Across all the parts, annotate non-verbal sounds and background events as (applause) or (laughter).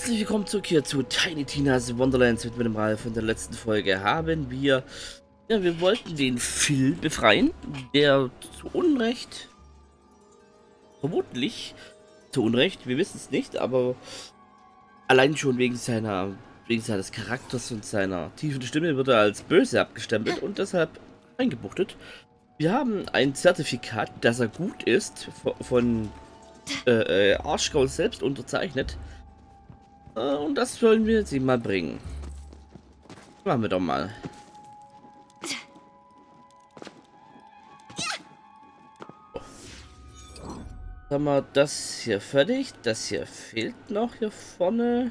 herzlich willkommen zurück hier zu Tiny Tina's Wonderlands mit dem Ralf. In der letzten Folge haben wir, ja, wir wollten den Phil befreien, der zu Unrecht, vermutlich zu Unrecht, wir wissen es nicht, aber allein schon wegen seiner, wegen seines Charakters und seiner tiefen Stimme wird er als böse abgestempelt und deshalb eingebuchtet. Wir haben ein Zertifikat, dass er gut ist, von äh, äh, Arschgaul selbst unterzeichnet. Äh, und das wollen wir sie mal bringen. Machen wir doch mal. Haben wir das hier fertig? Das hier fehlt noch hier vorne.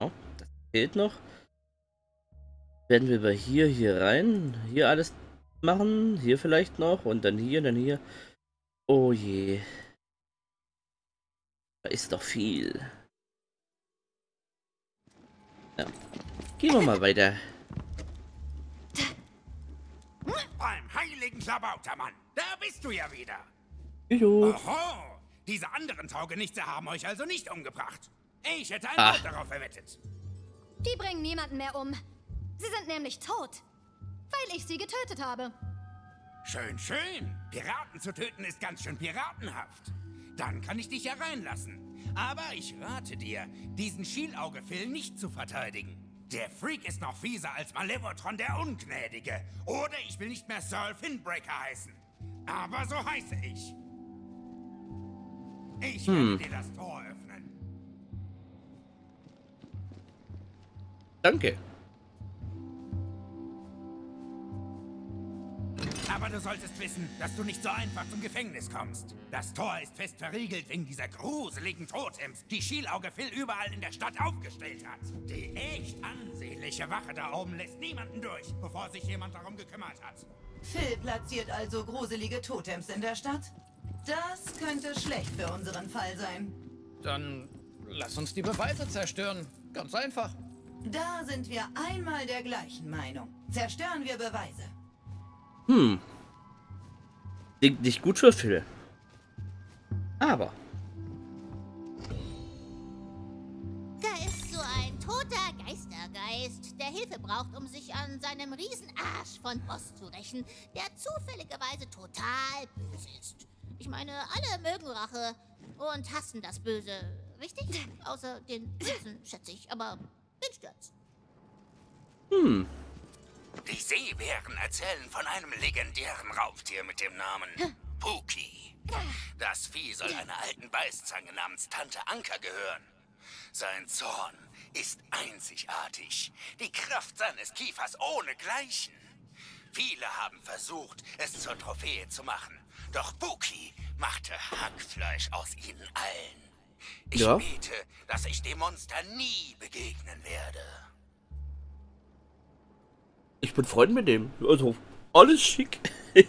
Oh, das fehlt noch. Werden wir über hier, hier rein, hier alles machen, hier vielleicht noch und dann hier, dann hier. Oh je. Da ist doch viel. Ja. Gehen wir mal weiter. Beim heiligen Schlabautermann, da bist du ja wieder. Hallo. Oho, diese anderen Taugenichtse haben euch also nicht umgebracht. Ich hätte ein Ah. Wort darauf verwettet. Die bringen niemanden mehr um. Sie sind nämlich tot, weil ich sie getötet habe. Schön, schön. Piraten zu töten ist ganz schön piratenhaft. Dann kann ich dich ja reinlassen. Aber ich rate dir, diesen Schielauge-Phil nicht zu verteidigen. Der Freak ist noch fieser als Malevotron der Ungnädige. Oder ich will nicht mehr Sir Finbreaker heißen. Aber so heiße ich. Ich werde dir das Tor öffnen. Danke. Aber du solltest wissen, dass du nicht so einfach zum Gefängnis kommst. Das Tor ist fest verriegelt wegen dieser gruseligen Totems, die Schielauge Phil überall in der Stadt aufgestellt hat. Die echt ansehnliche Wache da oben lässt niemanden durch, bevor sich jemand darum gekümmert hat. Phil platziert also gruselige Totems in der Stadt? Das könnte schlecht für unseren Fall sein. Dann lass uns die Beweise zerstören. Ganz einfach. Da sind wir einmal der gleichen Meinung. Zerstören wir Beweise. Hm. Klingt nicht gut für Phil. Aber. Da ist so ein toter Geistergeist, der Hilfe braucht, um sich an seinem Riesenarsch von Boss zu rächen, der zufälligerweise total böse ist. Ich meine, alle mögen Rache und hassen das Böse, richtig? Außer den Bösen, schätze ich, aber den stört's. Hm. Die Seebären erzählen von einem legendären Raubtier mit dem Namen Puki. Das Vieh soll einer alten Beißzange namens Tante Anker gehören. Sein Zorn ist einzigartig. Die Kraft seines Kiefers ohnegleichen. Viele haben versucht, es zur Trophäe zu machen. Doch Puki machte Hackfleisch aus ihnen allen. Ich Ja. bete, dass ich dem Monster nie begegnen werde. Ich bin Freund mit dem. Also, alles schick. (laughs)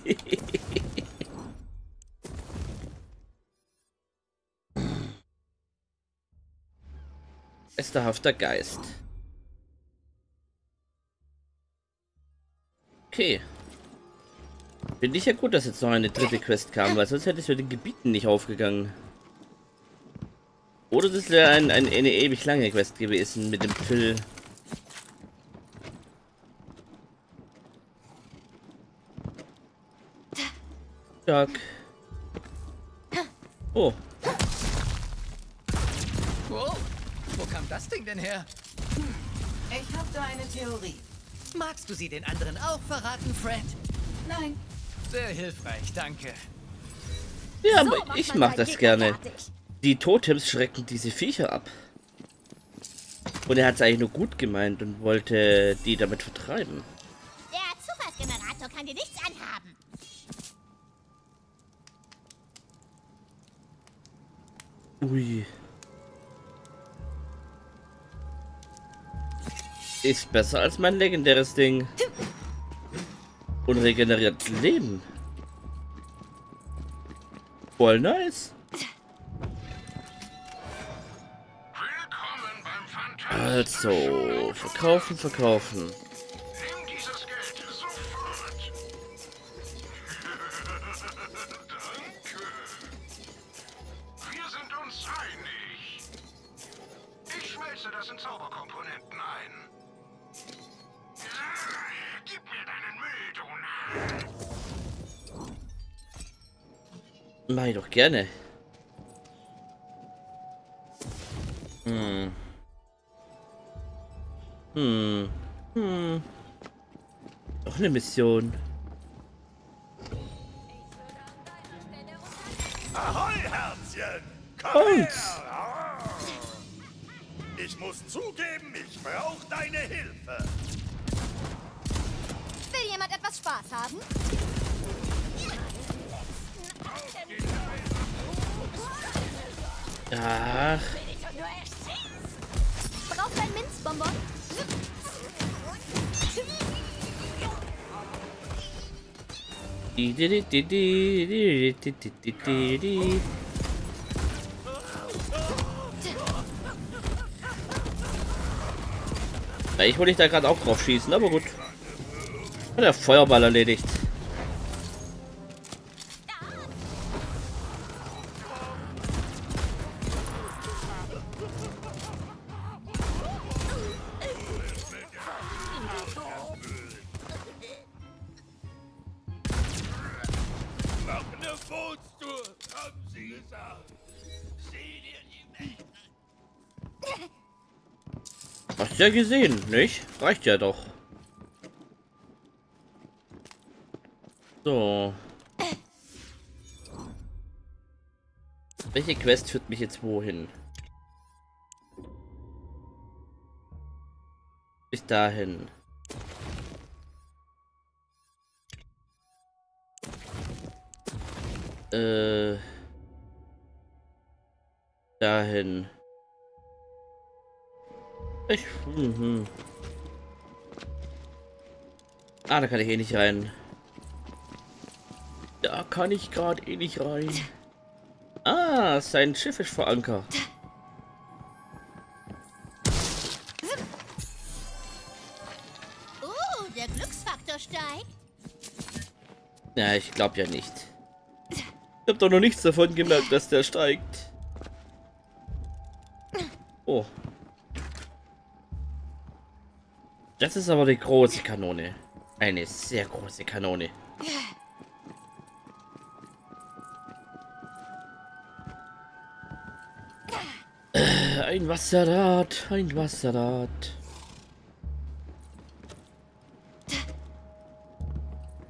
Esterhafter Geist. Okay. Finde ich ja gut, dass jetzt noch eine dritte Quest kam, weil sonst hätte es mit den Gebieten nicht aufgegangen. Oder das wäre ein, ein, eine ewig lange Quest gewesen mit dem Phil. Tag. Oh, Wow, wo kam das Ding denn her? Ich habe da eine Theorie. Magst du sie den anderen auch verraten, Fred? Nein, Sehr hilfreich, danke. ja, So aber ich mach das Gegner gerne. fertig. Die Totems schrecken diese Viecher ab. Und er hat es eigentlich nur gut gemeint und wollte die damit vertreiben. Der Zufallsgenerator kann dir nichts anhaben. Ui. Ist besser als mein legendäres Ding. Und regeneriert Leben. Voll nice. Willkommen beim Phantom. Also, verkaufen, verkaufen. Mach ich doch gerne. Hm. Hm. Hm. Noch eine Mission. Ahoi, Herzchen! Komm Und? her! Ich muss zugeben, ich brauche deine Hilfe. Will jemand etwas Spaß haben? Ach. Braucht ein Minzbonbon? Ich wollte ich da gerade auch drauf schießen, aber gut. Der Feuerball erledigt. Hast ja gesehen, nicht? Reicht ja doch. So. Welche Quest führt mich jetzt wohin? Bis dahin. Äh. Dahin. Ich. Mhm. Ah, da kann ich eh nicht rein. Da kann ich gerade eh nicht rein. Ah, sein Schiff ist vor Anker. Oh, der Glücksfaktor steigt. Ja, ich glaube ja nicht. Ich hab doch noch nichts davon gemerkt, dass der steigt. Oh. Das ist aber die große Kanone. Eine sehr große Kanone. Äh, Ein Wasserrad, ein Wasserrad.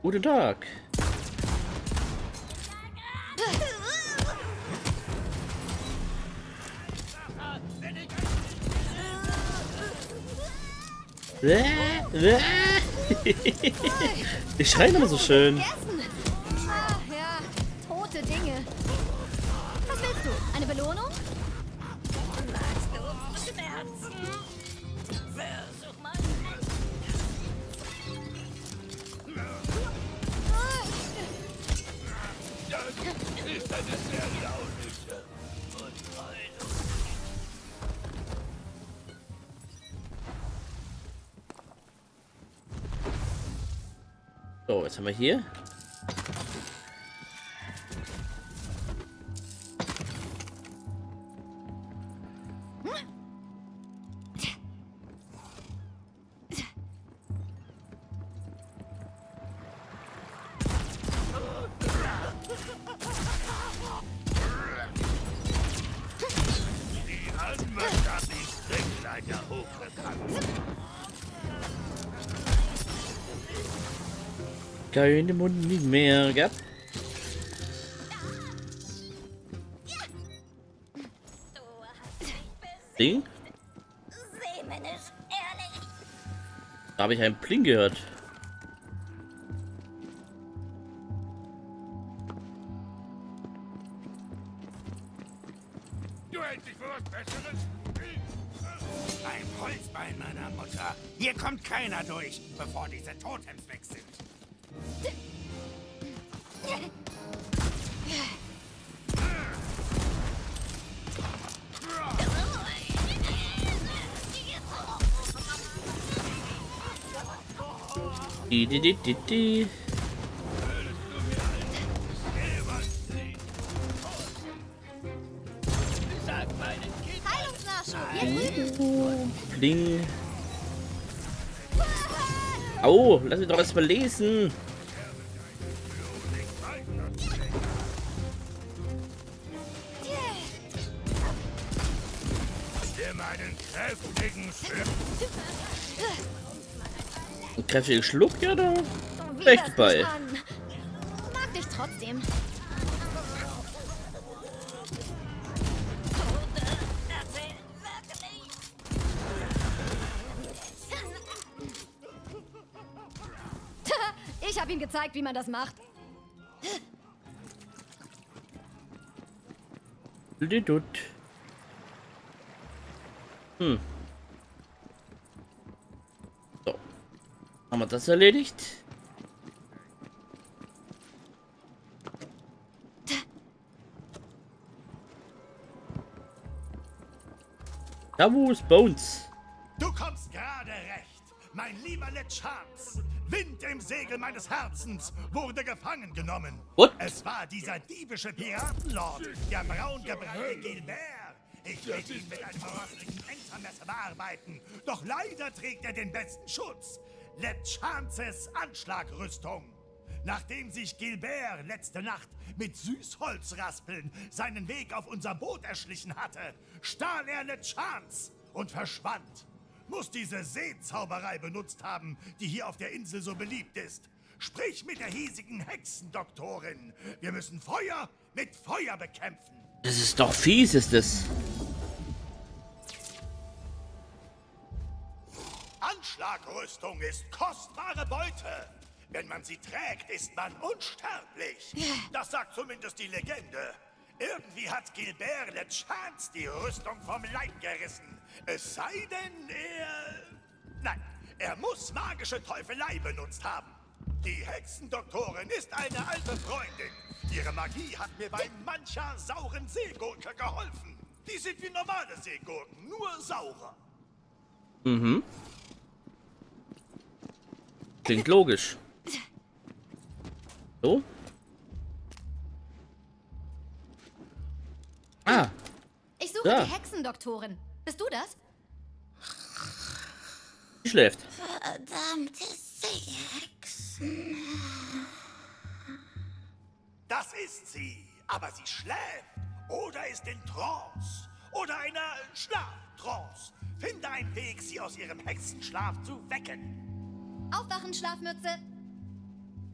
Guten Tag. Ich schreien immer so schön. Ach ja, tote Dinge. Was willst du? Eine Belohnung? Magst du Schmerzen? Versuch mal. Ist eine Serie aus. So, was haben hier? Keine Mund mehr, gell? Ding? Da habe ich einen Pling gehört. Du hältst dich für was Besseres? Ein Holzbein meiner Mutter. Hier kommt keiner durch, bevor diese Totems Die, die, die, die. Pling. Au, lass mich doch erstmal lesen. Ein kräftiger Schluck, ja, da. Recht bei. Mag dich trotzdem. Ich habe ihm gezeigt, wie man das macht. Dudut. Hm. Wir das erledigt? Da wo ist Bones? Du kommst gerade recht, mein lieber Lechance. Wind im Segel meines Herzens wurde gefangen genommen. What? Es war dieser diebische Piratenlord, der braungebrannte Gilbert. Ich will ihn mit einem röstlichen Entermesser bearbeiten, doch leider trägt er den besten Schutz. Lechances Anschlagrüstung. Nachdem sich Gilbert letzte Nacht mit Süßholzraspeln seinen Weg auf unser Boot erschlichen hatte, stahl er Lechance und verschwand. Muss diese Seezauberei benutzt haben, die hier auf der Insel so beliebt ist. Sprich mit der hiesigen Hexendoktorin. Wir müssen Feuer mit Feuer bekämpfen. Das ist doch fies, ist es. Anschlagrüstung ist kostbare Beute. Wenn man sie trägt, ist man unsterblich. Das sagt zumindest die Legende. Irgendwie hat Gilbert Lechance die Rüstung vom Leib gerissen. Es sei denn, er... Nein, er muss magische Teufelei benutzt haben. Die Hexendoktorin ist eine alte Freundin. Ihre Magie hat mir bei mancher sauren Seegurke geholfen. Die sind wie normale Seegurken, nur saurer. Mhm. Klingt logisch. So. Ah, Ich suche Ja. die Hexendoktorin. Bist du das? sie schläft. Verdammte Seehexen. Das ist sie. Aber sie schläft. Oder ist in Trance. Oder einer Schlaftrance. Finde einen Weg, sie aus ihrem Hexenschlaf zu wecken. Aufwachen, Schlafmütze.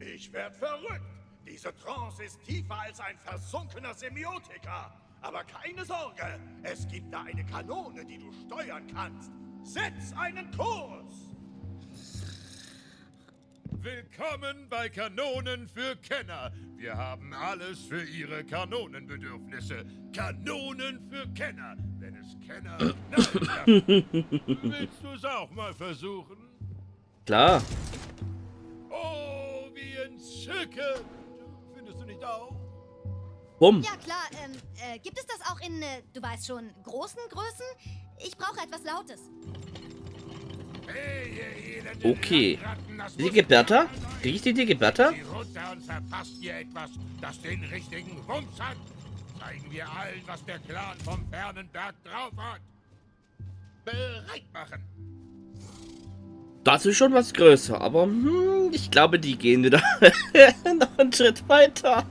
Ich werd verrückt. Diese Trance ist tiefer als ein versunkener Semiotiker. Aber keine Sorge. Es gibt da eine Kanone, die du steuern kannst. Setz einen Kurs. Willkommen bei Kanonen für Kenner. Wir haben alles für Ihre Kanonenbedürfnisse. Kanonen für Kenner. Wenn es Kenner... (laughs) Nein, ja. Willst du es auch mal versuchen? Klar. Oh, wie entzückend. Findest du nicht auch? Bumm. Ja, klar. Ähm, äh, gibt es das auch in, äh, du weißt schon, großen Größen? Ich brauche etwas Lautes. Hey, ihr elenden Okay. Die Gebärter? Krieg ich die Gebärter? Zieh runter und verpasst ihr etwas, das den richtigen Wumms hat. Zeigen wir allen, was der Clan vom fernen Berg drauf hat. Bereit machen. Das ist schon was größer, aber hm, ich glaube, die gehen wieder (laughs) noch einen Schritt weiter.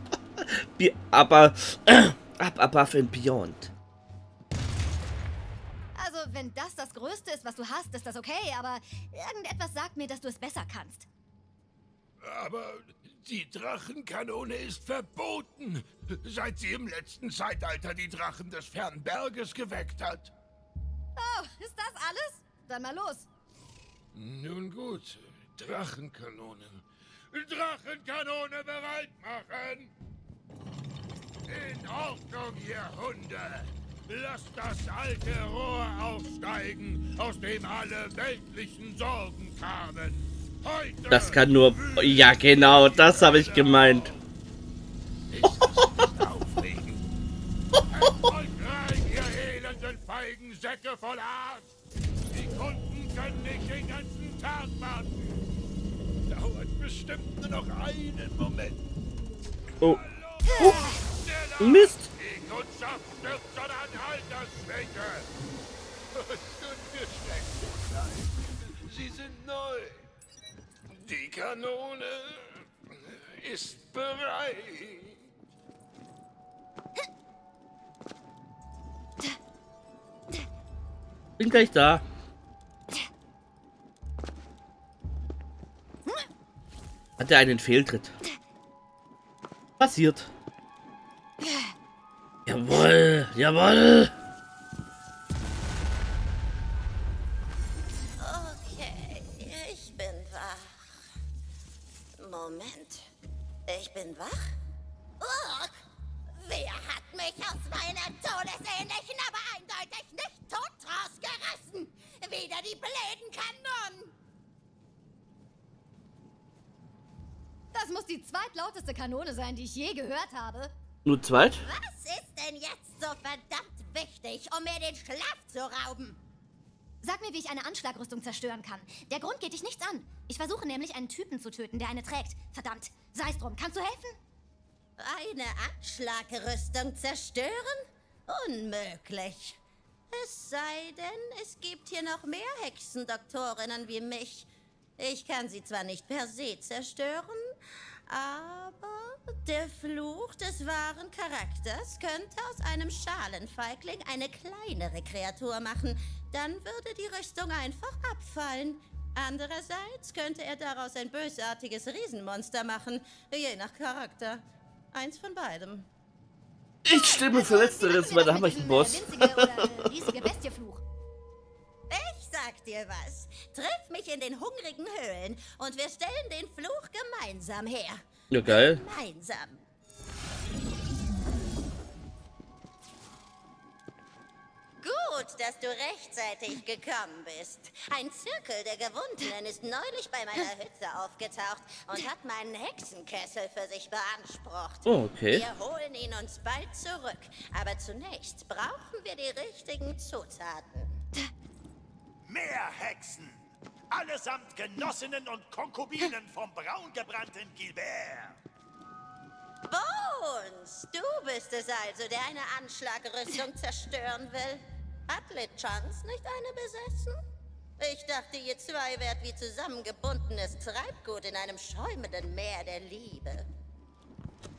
Wie, aber ab above and beyond. Also, wenn das das Größte ist, was du hast, ist das okay, aber irgendetwas sagt mir, dass du es besser kannst. Aber die Drachenkanone ist verboten, seit sie im letzten Zeitalter die Drachen des fernen Berges geweckt hat. Oh, ist das alles? Dann mal los. Nun gut, Drachenkanone. Drachenkanone bereit machen! In Ordnung, ihr Hunde! Lasst das alte Rohr aufsteigen, aus dem alle weltlichen Sorgen kamen. Heute Das kann nur... Ja, genau, das habe ich gemeint. ist nicht aufregend. Erfolgt rein, ihr elenden feigen Säcke voll Arsch! Die Kunden können nicht den ganzen Tag warten. Dauert bestimmt nur noch einen Moment. Oh, Oh. Mist. Die Kundschaft stirbt an. Tut mir schlecht. Sie sind neu. Die Kanone ist bereit. Bin gleich da. Hat er einen Fehltritt? Passiert. Jawohl, jawohl. Sein, die ich je gehört habe. Nur zweit? Was ist denn jetzt so verdammt wichtig, um mir den Schlaf zu rauben? Sag mir, wie ich eine Anschlagrüstung zerstören kann. Der Grund geht dich nichts an. Ich versuche nämlich, einen Typen zu töten, der eine trägt. Verdammt. Sei es drum. Kannst du helfen? Eine Anschlagrüstung zerstören? Unmöglich. Es sei denn, es gibt hier noch mehr Hexendoktorinnen wie mich. Ich kann sie zwar nicht per se zerstören, aber der Fluch des wahren Charakters könnte aus einem Schalenfeigling eine kleinere Kreatur machen. Dann würde die Rüstung einfach abfallen. Andererseits könnte er daraus ein bösartiges Riesenmonster machen, je nach Charakter. Eins von beidem. Ich stimme für Letzteres, weil da habe ich einen Boss. Riesige Bestiefluch. Ich sag dir was. Triff mich in den hungrigen Höhlen und wir stellen den Fluch gemeinsam her. Ja, geil. Gemeinsam. Gut, dass du rechtzeitig gekommen bist. Ein Zirkel der Gewundenen ist neulich bei meiner Hütte aufgetaucht und hat meinen Hexenkessel für sich beansprucht. Oh, okay. Wir holen ihn uns bald zurück. Aber zunächst brauchen wir die richtigen Zutaten. Mehr Hexen! Allesamt Genossinnen und Konkubinen vom braungebrannten Gilbert! Bones, du bist es also, der eine Anschlagrüstung (laughs) zerstören will. Hat Chance nicht eine besessen? Ich dachte, ihr zwei wärt wie zusammengebundenes Treibgut in einem schäumenden Meer der Liebe.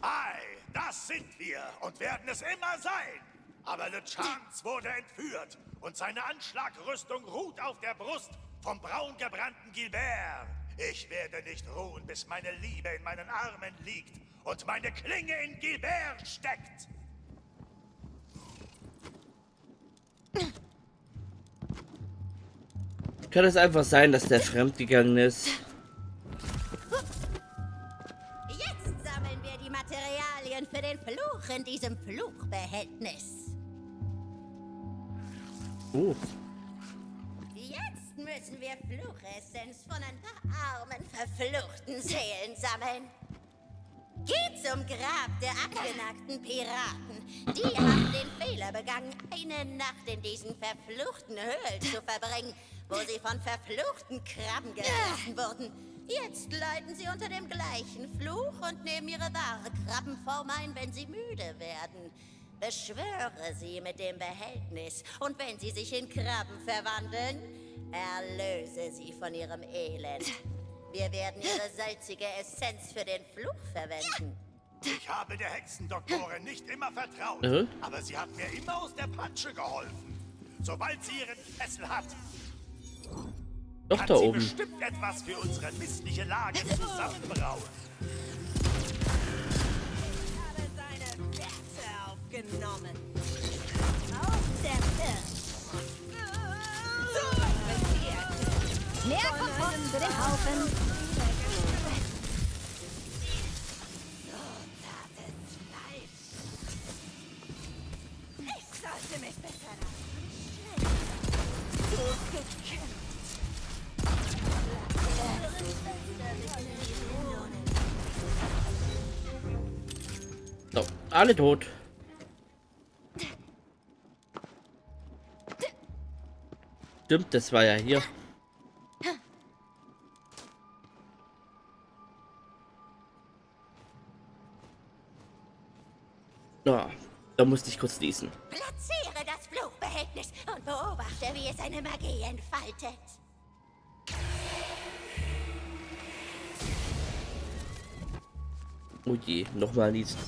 Ei, das sind wir und werden es immer sein. Aber Le Chance wurde entführt und seine Anschlagrüstung ruht auf der Brust vom braungebrannten Gilbert. Ich werde nicht ruhen, bis meine Liebe in meinen Armen liegt und meine Klinge in Gilbert steckt. Kann es einfach sein, dass der fremdgegangen ist? Jetzt sammeln wir die Materialien für den Fluch in diesem Fluchbehältnis. Oh. Jetzt müssen wir Fluchessenz von ein paar armen, verfluchten Seelen sammeln. Geht zum Grab der abgenackten Piraten. Die haben den Fehler begangen, eine Nacht in diesen verfluchten Höhlen zu verbringen, wo sie von verfluchten Krabben gerissen wurden. Jetzt leiden sie unter dem gleichen Fluch und nehmen ihre wahre Krabbenform ein, wenn sie müde werden. Beschwöre sie mit dem Behältnis und wenn sie sich in Krabben verwandeln, erlöse sie von ihrem Elend. Wir werden ihre salzige Essenz für den Fluch verwenden. Ich habe der Hexendoktorin nicht immer vertraut, Mhm. aber sie hat mir immer aus der Patsche geholfen. Sobald sie ihren Kessel hat, Doch kann da sie oben. bestimmt etwas für unsere missliche Lage zusammenbrauen. habe seine Werte aufgenommen. Auf der Mehr Kompost für den Haufen. Ich sollte mich besser So, alle tot. Stimmt, das war ja hier. Na, oh, da musste ich kurz lesen. Platziere das Fluchbehältnis und beobachte, wie es seine Magie entfaltet. Oh je, nochmal lesen.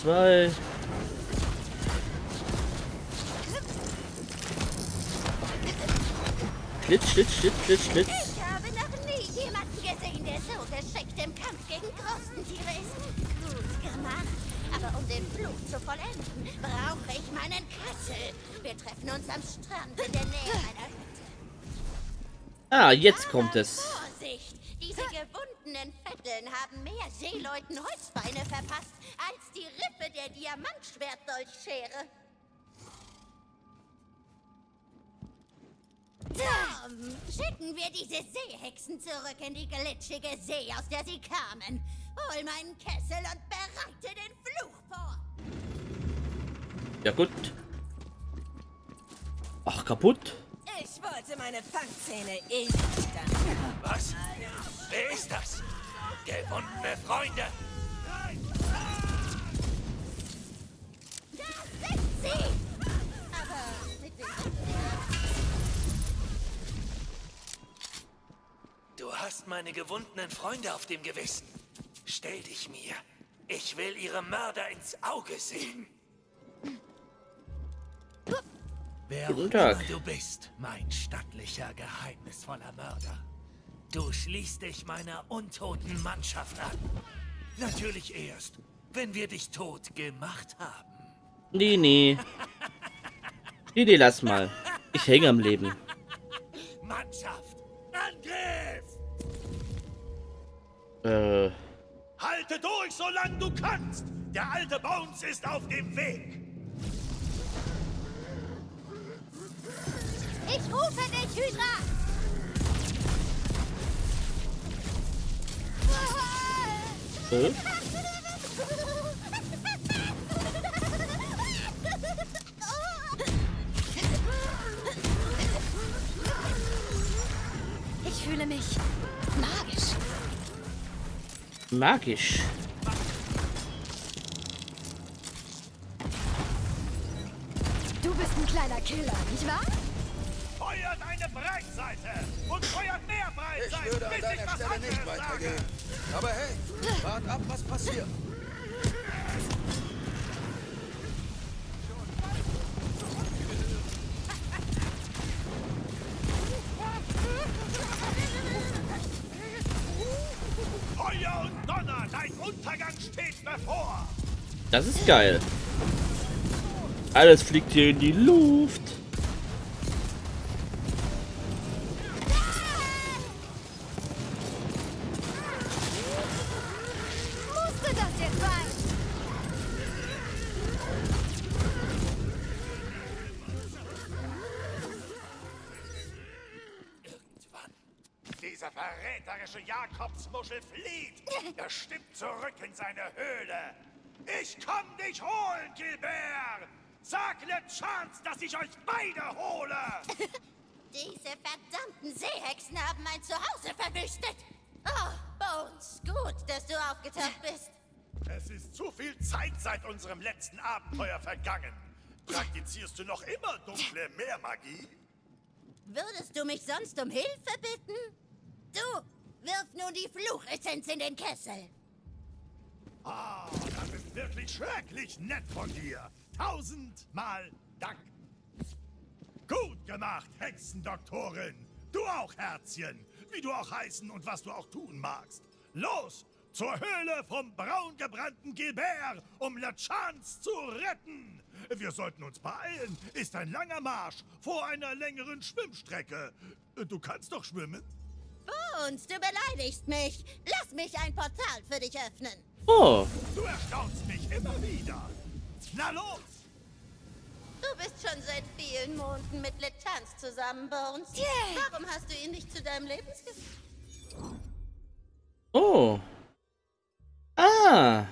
Zwei. Schlitz, Schlitz, Schlitz, Schlitz, Schlitz. Ich habe noch nie jemanden gesehen, der so geschickt im Kampf gegen Krustentiere ist. Gut gemacht. Aber um den Fluch zu vollenden, brauche ich meinen Kessel. Wir treffen uns am Strand in der Nähe meiner Hütte. Ah, jetzt kommt es. See, aus der sie kamen. Hol meinen Kessel und bereite den Fluch vor. Ja gut. Ach, kaputt. Ich wollte meine Fangzähne eh dann. Was? Wer ist das? Gewundene Freunde. Meine gewundenen Freunde auf dem Gewissen. Stell dich mir. Ich will ihre Mörder ins Auge sehen. Wer Guten Tag. du bist, mein stattlicher, geheimnisvoller Mörder. Du schließt dich meiner untoten Mannschaft an. Natürlich erst, wenn wir dich tot gemacht haben. Nee, nee. Nee, nee, lass mal. Ich hänge am Leben. Mannschaft, Äh, Halte durch, solange du kannst. Der alte Bones ist auf dem Weg. Ich rufe dich, Hydra! äh? Ich fühle mich magisch. Magisch. Du bist ein kleiner Killer, nicht wahr? Feuert eine Breitseite und feuert mehr Breitseiten, Ich würde an deiner Stelle nicht weitergehen. Aber hey, wart ab, was passiert. Geil. Alles fliegt hier in die Luft. Dieser verräterische Jakobsmuschel flieht. Er stippt zurück in seine Höhle. Ich komm dich holen, Gilbert. Sag LeChance, dass ich euch beide hole. (laughs) Diese verdammten Seehexen haben mein Zuhause verwüstet. Oh, Bones, gut, dass du aufgetaucht bist. Es ist zu viel Zeit seit unserem letzten Abenteuer vergangen. Praktizierst du noch immer dunkle Meermagie? Würdest du mich sonst um Hilfe bitten? Du, wirf nun die Fluchessenz in den Kessel. Ah, ist wirklich schrecklich nett von dir. Tausendmal Dank. Gut gemacht, Hexendoktorin. Du auch, Herzchen. Wie du auch heißen und was du auch tun magst. Los, zur Höhle vom braungebrannten Gilbert, um LeChance zu retten. Wir sollten uns beeilen. Ist ein langer Marsch vor einer längeren Schwimmstrecke. Du kannst doch schwimmen? Bones, du beleidigst mich. Lass mich ein Portal für dich öffnen. Oh. Du erstaunst mich immer wieder. Na los! Du bist schon seit vielen Monaten mit LeChance zusammen, Bones. Warum hast du ihn nicht zu deinem Lebensgefährten? Oh. Ah.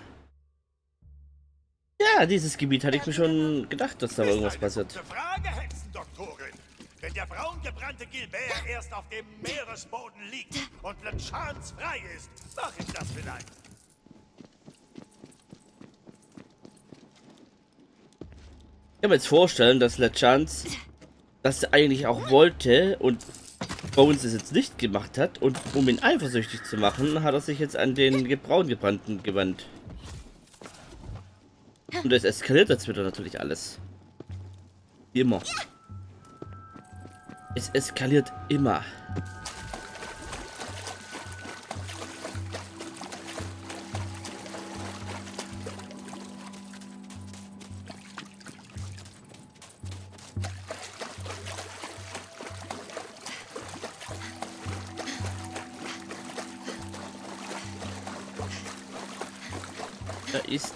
Ja, dieses Gebiet hatte ich mir schon gedacht, dass da irgendwas passiert. Gute Frage, Hexendoktorin. Wenn der braungebrannte Gilbert erst auf dem Meeresboden liegt und LeChance frei ist, mach ich das vielleicht. Ich kann mir jetzt vorstellen, dass LeChance das eigentlich auch wollte und Bones es jetzt nicht gemacht hat und um ihn eifersüchtig zu machen, hat er sich jetzt an den braungebrannten gewandt. Und es eskaliert jetzt wieder natürlich alles. Wie immer. Es eskaliert immer.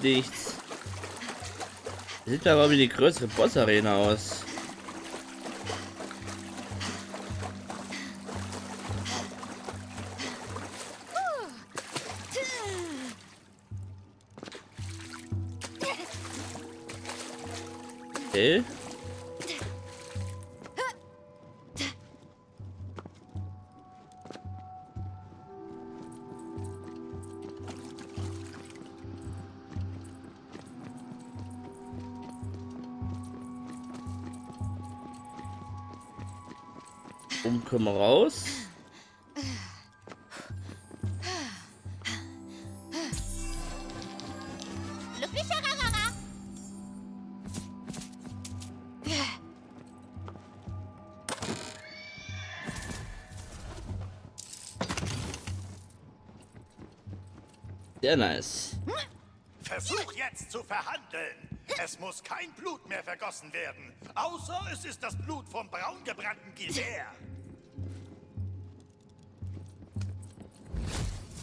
Nichts. Sieht aber wie die größere Boss-Arena aus. Oben können wir raus. Sehr nice. Versuch jetzt zu verhandeln. Es muss kein Blut mehr vergossen werden. Außer es ist das Blut vom braungebrannten Gilbert.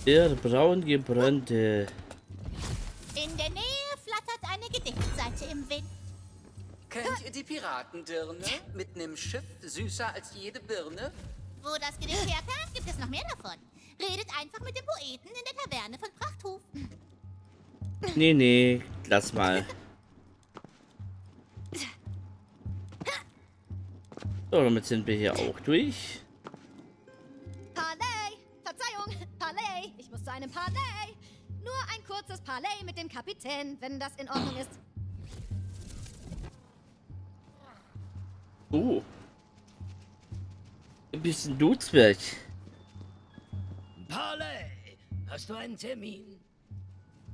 Der braun gebrannte. In der Nähe flattert eine Gedichtseite im Wind. Kennt ihr die Piratendirne? Mit nem Schiff süßer als jede Birne? Wo das Gedicht herkam, gibt es noch mehr davon. Redet einfach mit dem Poeten in der Taverne von Prachthof. Nee, nee, lass mal. So, damit sind wir hier auch durch. Parley! Verzeihung, Parley! Zu einem Parley! Nur ein kurzes Parley mit dem Kapitän, wenn das in Ordnung ist. Oh. Ein bisschen Dutzwerk. Parley, hast du einen Termin?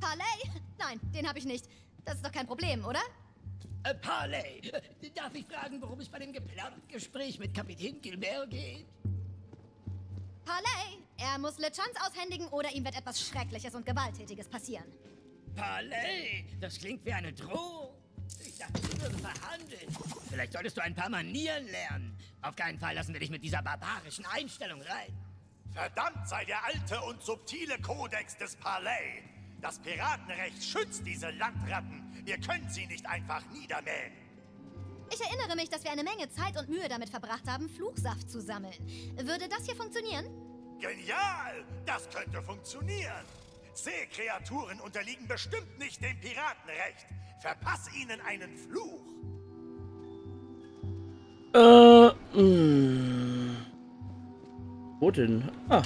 Parley? Nein, den habe ich nicht. Das ist doch kein Problem, oder? Äh, Parley, äh, darf ich fragen, worum es bei dem geplanten Gespräch mit Kapitän Gilbert geht? Parley! Er muss LeChance aushändigen oder ihm wird etwas Schreckliches und Gewalttätiges passieren. Parley, das klingt wie eine Drohung. Ich dachte, wir würden verhandeln. Vielleicht solltest du ein paar Manieren lernen. Auf keinen Fall lassen wir dich mit dieser barbarischen Einstellung rein. Verdammt sei der alte und subtile Kodex des Palais. Das Piratenrecht schützt diese Landratten. Ihr könnt sie nicht einfach niedermähen. Ich erinnere mich, dass wir eine Menge Zeit und Mühe damit verbracht haben, Fluchsaft zu sammeln. Würde das hier funktionieren? Genial! Das könnte funktionieren. Seekreaturen unterliegen bestimmt nicht dem Piratenrecht. Verpass ihnen einen Fluch. Äh, mh. Wo denn? Ah,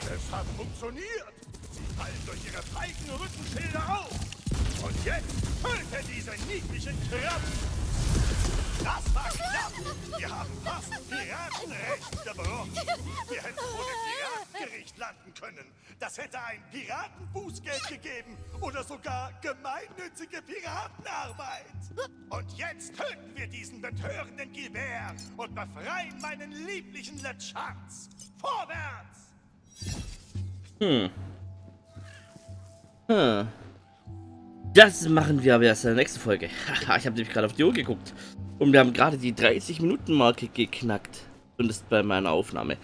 Es hat funktioniert. Sie fallen durch ihre feigen Rückenschilder auf. Und jetzt töte diese niedlichen Krabben. Das war knapp. Wir haben fast Piratenrecht gebrochen. Wir hätten vor dem Piratengericht landen können. Das hätte ein Piratenbußgeld gegeben oder sogar gemeinnützige Piratenarbeit. Und jetzt töten wir diesen betörenden Gilbert und befreien meinen lieblichen LeChance. Vorwärts! hm. Hm. Das machen wir aber erst in der nächsten Folge. (laughs) Haha, ich habe nämlich gerade auf die Uhr geguckt. Und wir haben gerade die 30-Minuten-Marke geknackt. Zumindest bei meiner Aufnahme.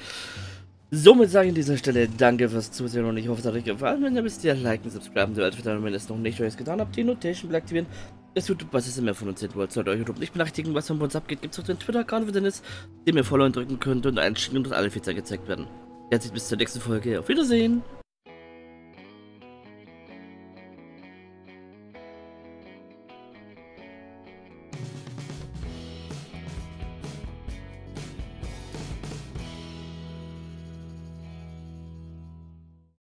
Somit sage ich an dieser Stelle danke fürs Zusehen und ich hoffe, es hat euch gefallen. Wenn ihr wisst, ihr liken, subscriben, so als wenn ihr es noch nicht euch getan habt, die Notation aktivieren. Das YouTube, was ist mehr von uns sehen wollt, sollte euch YouTube nicht benachrichtigen, was von uns abgeht, gibt es auch den Twitter-Account für Dennis, den ihr followen drücken könnt und einschicken und alle Feature gezeigt werden. Jetzt bis zur nächsten Folge. Auf Wiedersehen!